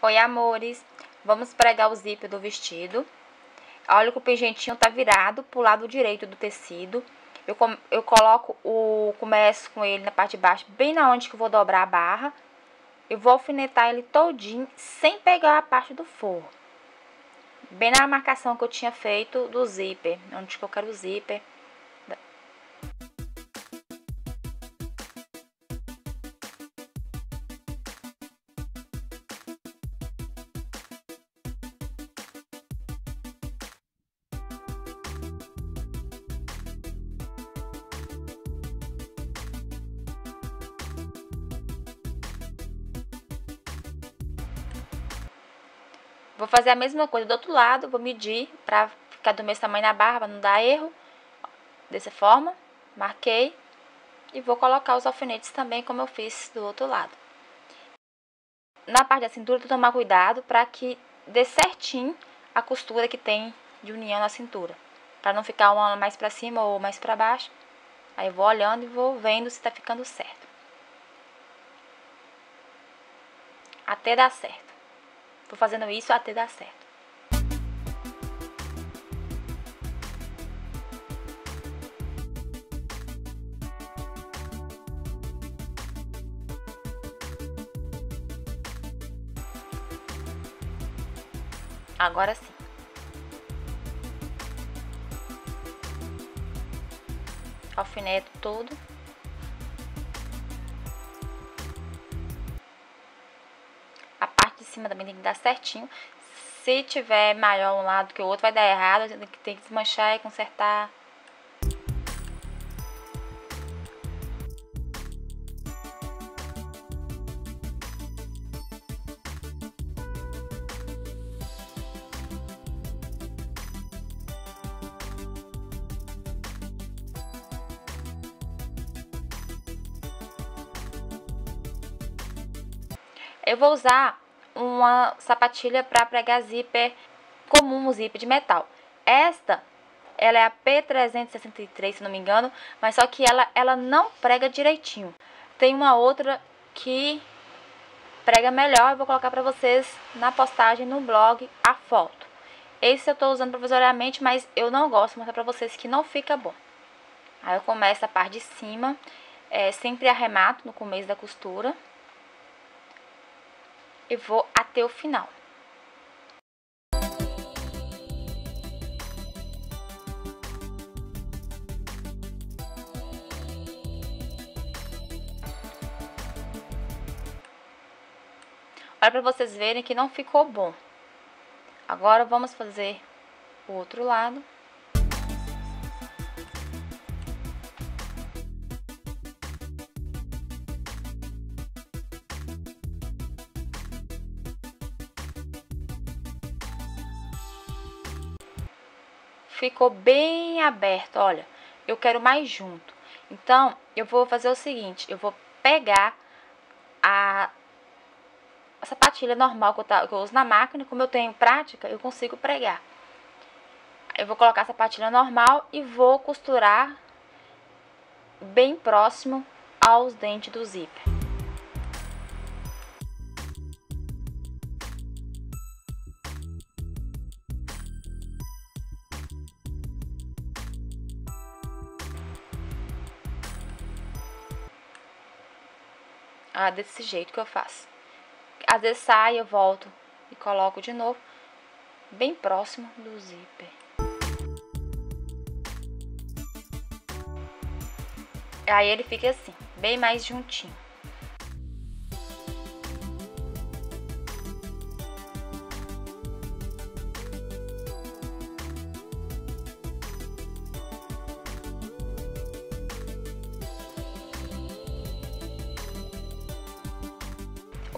Oi, amores. Vamos pregar o zíper do vestido. Olha que o pingentinho tá virado pro lado direito do tecido. Eu, eu coloco o... Começo com ele na parte de baixo, bem na onde que eu vou dobrar a barra. Eu vou alfinetar ele todinho, sem pegar a parte do forro. Bem na marcação que eu tinha feito do zíper, onde que eu quero o zíper. Vou fazer a mesma coisa do outro lado, vou medir para ficar do mesmo tamanho na para não dar erro. Dessa forma, marquei e vou colocar os alfinetes também como eu fiz do outro lado. Na parte da cintura, tomar cuidado para que dê certinho a costura que tem de união na cintura. Para não ficar uma mais para cima ou mais para baixo. Aí eu vou olhando e vou vendo se está ficando certo. Até dar certo. Tô fazendo isso até dar certo. Agora sim. Alfineto todo. Dar certinho. Se tiver maior um lado que o outro, vai dar errado. Tem que desmanchar e consertar. Eu vou usar uma sapatilha para pregar zíper comum, zíper de metal. Esta, ela é a P363, se não me engano, mas só que ela, ela não prega direitinho. Tem uma outra que prega melhor, eu vou colocar para vocês na postagem no blog a foto. Esse eu estou usando provisoriamente, mas eu não gosto, vou mostrar para vocês que não fica bom. Aí eu começo a parte de cima, é, sempre arremato no começo da costura e vou até o final. Olha para vocês verem que não ficou bom. Agora vamos fazer o outro lado. Ficou bem aberto, olha, eu quero mais junto. Então, eu vou fazer o seguinte, eu vou pegar a, a sapatilha normal que eu, tá, que eu uso na máquina, como eu tenho prática, eu consigo pregar. Eu vou colocar a sapatilha normal e vou costurar bem próximo aos dentes do zíper. Ah, desse jeito que eu faço. Às vezes sai, eu volto e coloco de novo, bem próximo do zíper. Aí ele fica assim, bem mais juntinho.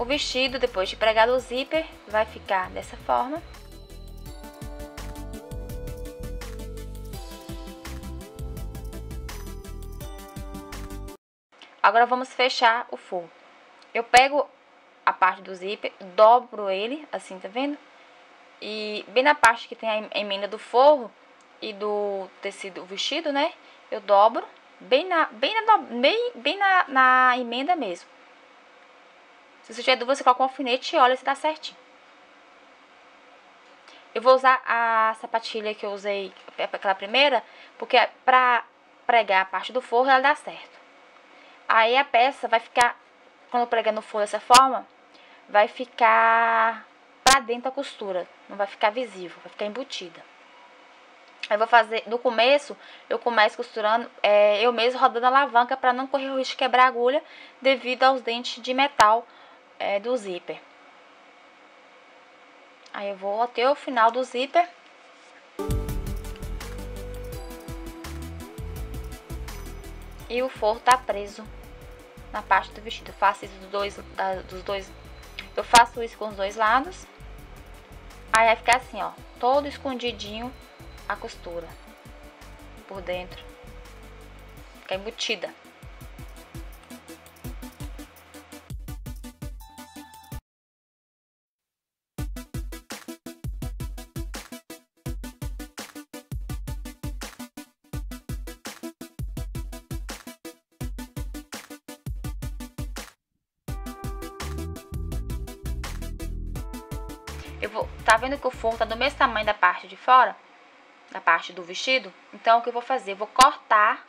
O vestido, depois de pregado o zíper, vai ficar dessa forma. Agora vamos fechar o forro. Eu pego a parte do zíper, dobro ele, assim, tá vendo? E bem na parte que tem a emenda do forro e do tecido vestido, né? Eu dobro bem na, bem na, bem, bem na, na emenda mesmo. Se você tiver dúvida, você coloca um alfinete e olha se tá certinho. Eu vou usar a sapatilha que eu usei, aquela primeira, porque pra pregar a parte do forro ela dá certo. Aí a peça vai ficar, quando pregar no forro dessa forma, vai ficar pra dentro da costura. Não vai ficar visível, vai ficar embutida. Eu vou fazer, no começo, eu começo costurando, é, eu mesmo rodando a alavanca para não correr o risco de quebrar a agulha devido aos dentes de metal é, do zíper. Aí eu vou até o final do zíper. E o forro tá preso na parte do vestido. Eu faço isso dos dois, dos dois, eu faço isso com os dois lados. Aí vai ficar assim, ó, todo escondidinho a costura por dentro. Fica embutida. Eu vou, tá vendo que o forro tá do mesmo tamanho da parte de fora? Da parte do vestido? Então, o que eu vou fazer? Eu vou cortar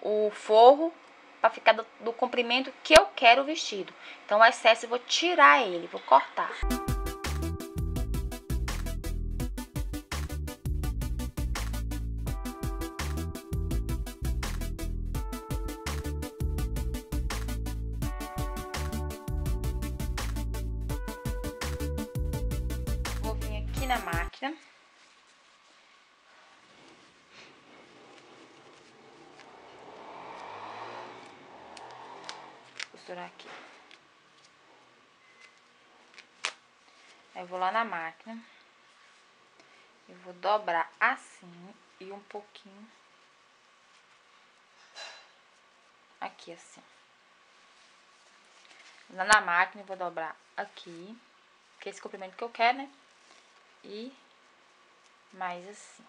o forro para ficar do, do comprimento que eu quero o vestido. Então, o excesso eu vou tirar ele, vou cortar. Na máquina. Costurar aqui. Aí, eu vou lá na máquina. Eu vou dobrar assim e um pouquinho aqui, assim. Lá na máquina, eu vou dobrar aqui, que é esse comprimento que eu quero, né? E mais assim.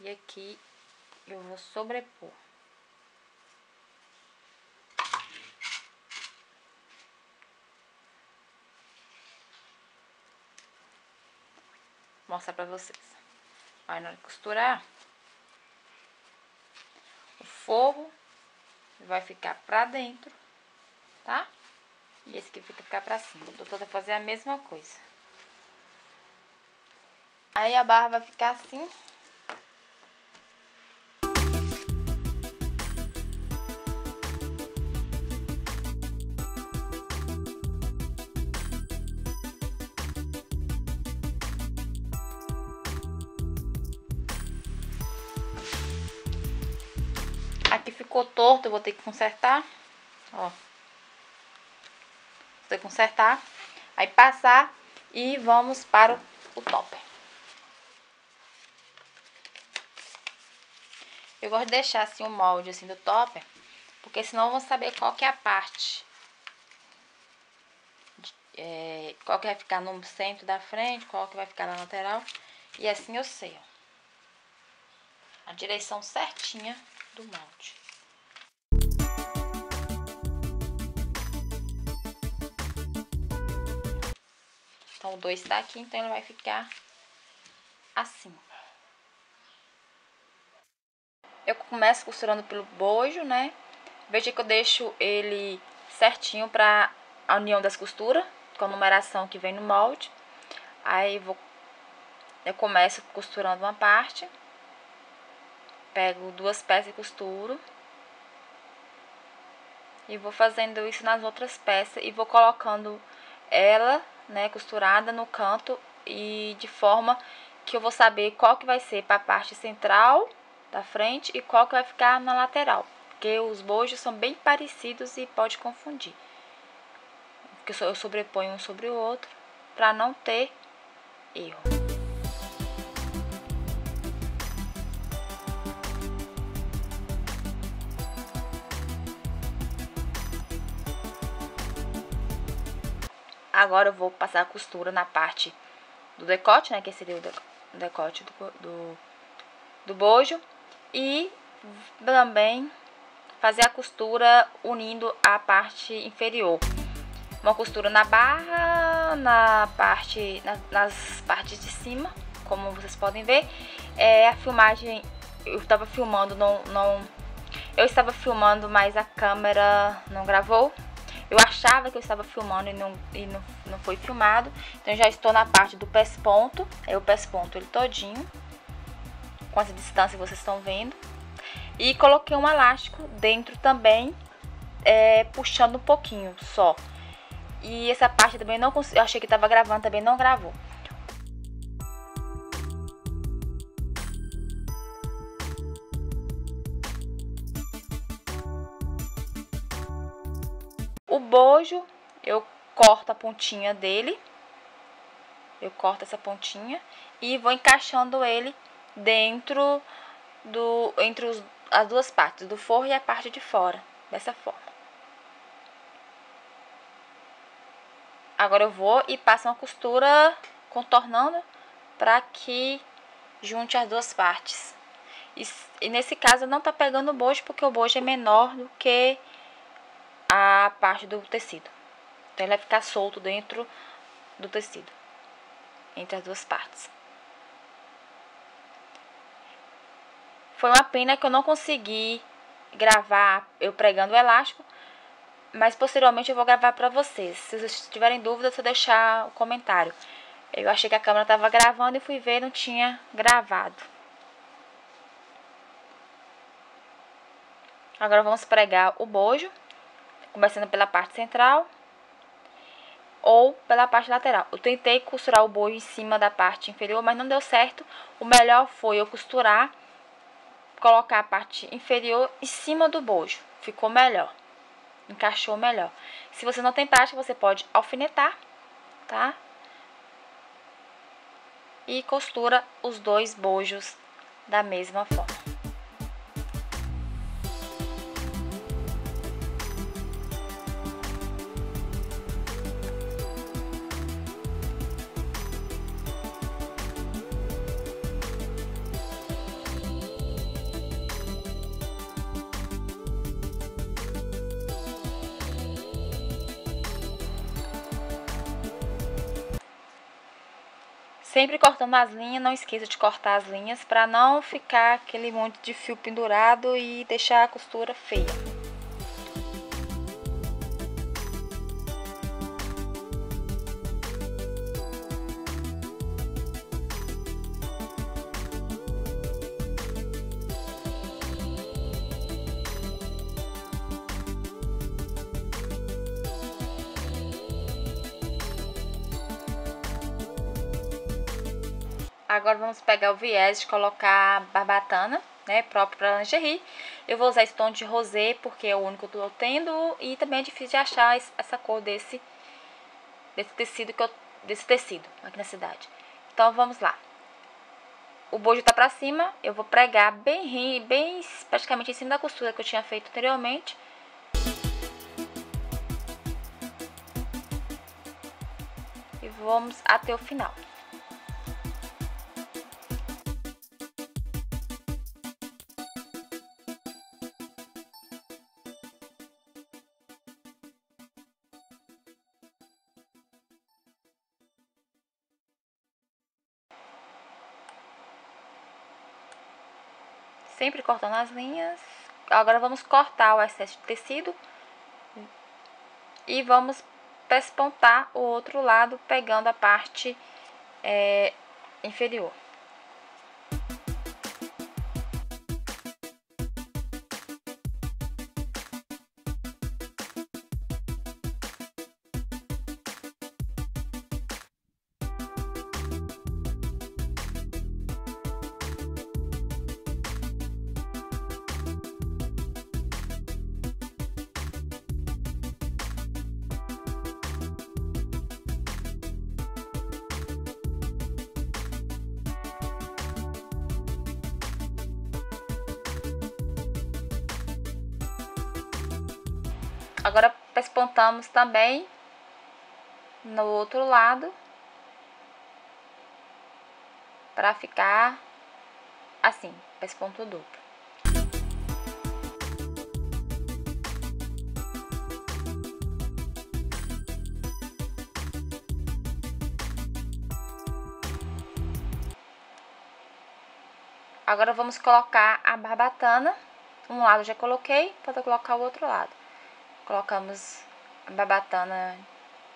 E aqui eu vou sobrepor. Vou mostrar pra vocês. Aí na hora de costurar, o forro vai ficar pra dentro, tá? E esse aqui fica pra cima. Tô toda fazer a mesma coisa. Aí a barra vai ficar assim. Aqui ficou torto, eu vou ter que consertar. Ó. Vou ter que consertar. Aí passar e vamos para o topper. Eu gosto de deixar assim o molde assim do topper, porque senão vou saber qual que é a parte. É, qual que vai ficar no centro da frente, qual que vai ficar na lateral. E assim eu sei, ó. A direção certinha do molde. Então, o 2 tá aqui, então ele vai ficar assim. Eu começo costurando pelo bojo, né? Veja que eu deixo ele certinho pra a união das costuras, com a numeração que vem no molde. Aí vou, eu começo costurando uma parte, pego duas peças e costuro. E vou fazendo isso nas outras peças e vou colocando ela, né, costurada no canto e de forma que eu vou saber qual que vai ser para a parte central da frente e qual que vai ficar na lateral. Porque os bojos são bem parecidos e pode confundir. Porque eu sobreponho um sobre o outro para não ter erro. Agora eu vou passar a costura na parte do decote, né? Que seria o decote do, do, do bojo e também fazer a costura unindo a parte inferior. Uma costura na barra na parte, na, nas partes de cima, como vocês podem ver. É, a filmagem, eu estava filmando, não, não, eu estava filmando, mas a câmera não gravou. Eu achava que eu estava filmando e não, e não, não foi filmado. Então já estou na parte do pesponto. É o pesponto ele todinho. Com essa distância que vocês estão vendo. E coloquei um elástico dentro também, é, puxando um pouquinho só. E essa parte também não consegui, eu achei que estava gravando, também não gravou. O bojo, eu corto a pontinha dele. Eu corto essa pontinha e vou encaixando ele dentro do entre os, as duas partes, do forro e a parte de fora, dessa forma. Agora eu vou e passo uma costura contornando para que junte as duas partes. E, e, nesse caso não tá pegando o bojo porque o bojo é menor do que a parte do tecido. Então ele vai ficar solto dentro do tecido, entre as duas partes. Foi uma pena que eu não consegui gravar eu pregando o elástico, mas posteriormente eu vou gravar para vocês. Se vocês tiverem dúvidas, eu deixar o comentário. Eu achei que a câmera estava gravando e fui ver não tinha gravado. Agora vamos pregar o bojo começando pela parte central ou pela parte lateral. Eu tentei costurar o bojo em cima da parte inferior, mas não deu certo. O melhor foi eu costurar, colocar a parte inferior em cima do bojo. Ficou melhor. Encaixou melhor. Se você não tem prática, você pode alfinetar, tá? E costura os dois bojos da mesma forma. Sempre cortando as linhas, não esqueça de cortar as linhas para não ficar aquele monte de fio pendurado e deixar a costura feia. Agora vamos pegar o viés de colocar barbatana, né, próprio para lingerie. Eu vou usar esse tom de rosé porque é o único que eu tô tendo e também é difícil de achar essa cor desse desse tecido que eu desse tecido aqui na cidade. Então vamos lá. O bojo tá pra cima, eu vou pregar bem, bem praticamente em cima da costura que eu tinha feito anteriormente. E vamos até o final. Sempre cortando as linhas. Agora vamos cortar o excesso de tecido e vamos pespontar o outro lado pegando a parte é, inferior. Agora pespontamos também no outro lado para ficar assim, pesponto duplo. Agora vamos colocar a barbatana. Um lado já coloquei, falta colocar o outro lado. Colocamos a barbatana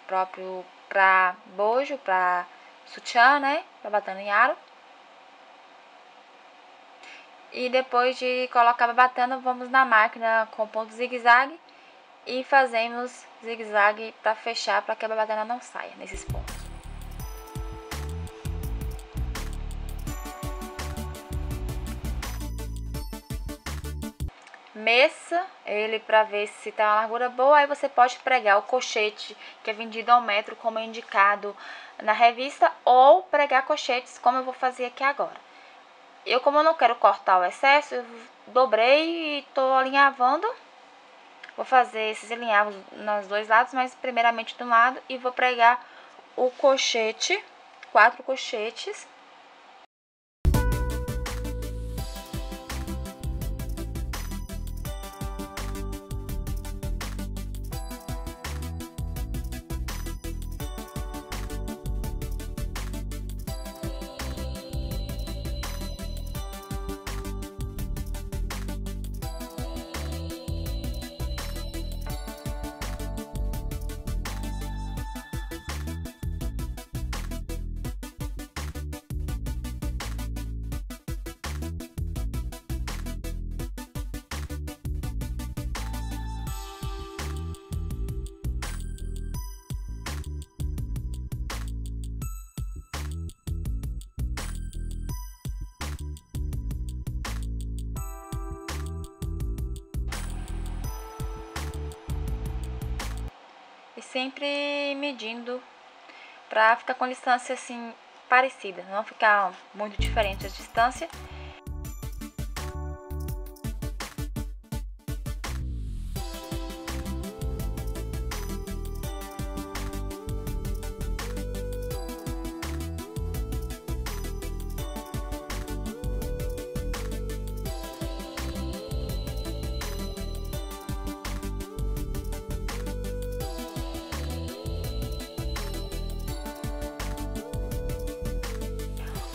próprio para bojo, para sutiã, né? Barbatana em aro. E depois de colocar a barbatana, vamos na máquina com ponto zigue-zague e fazemos zigue-zague para fechar, para que a barbatana não saia nesses pontos. Meça ele para ver se está uma largura boa, aí você pode pregar o cochete que é vendido ao metro como é indicado na revista ou pregar cochetes como eu vou fazer aqui agora. Eu como eu não quero cortar o excesso, eu dobrei e estou alinhavando. Vou fazer esses alinhavos nos dois lados, mas primeiramente de um lado e vou pregar o cochete, quatro cochetes sempre medindo para ficar com distância assim parecida, não ficar muito diferente a distância.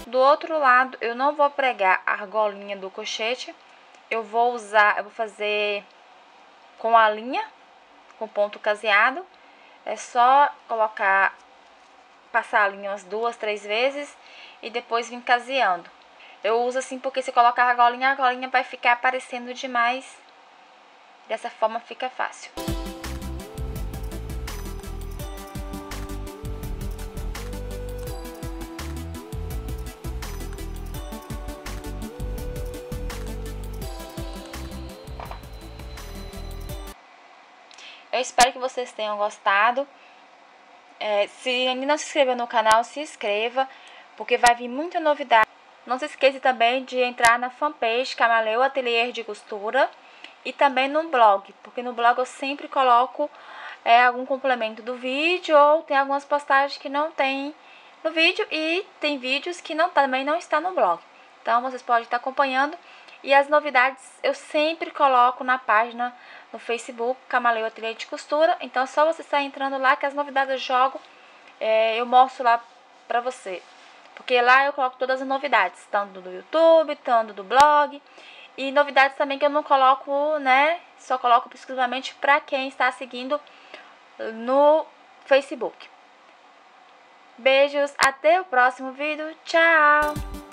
Do outro lado, eu não vou pregar a argolinha do cochete. Eu vou usar, eu vou fazer com a linha, com ponto caseado. É só colocar, passar a linha umas duas, três vezes e depois vir caseando. Eu uso assim porque se colocar a argolinha, a argolinha vai ficar aparecendo demais. Dessa forma fica fácil. Eu espero que vocês tenham gostado. É, se ainda não se inscreveu no canal, se inscreva, porque vai vir muita novidade. Não se esqueça também de entrar na fanpage Camaleu Atelier de Costura e também no blog, porque no blog eu sempre coloco é, algum complemento do vídeo ou tem algumas postagens que não tem no vídeo e tem vídeos que não, também não está no blog. Então vocês podem estar acompanhando e as novidades eu sempre coloco na página no Facebook, Camaleu Ateliê de Costura. Então é só você estar entrando lá que as novidades eu jogo, é, eu mostro lá pra você. Porque lá eu coloco todas as novidades, tanto do YouTube, tanto do blog. E novidades também que eu não coloco, né? Só coloco exclusivamente para quem está seguindo no Facebook. Beijos, até o próximo vídeo. Tchau!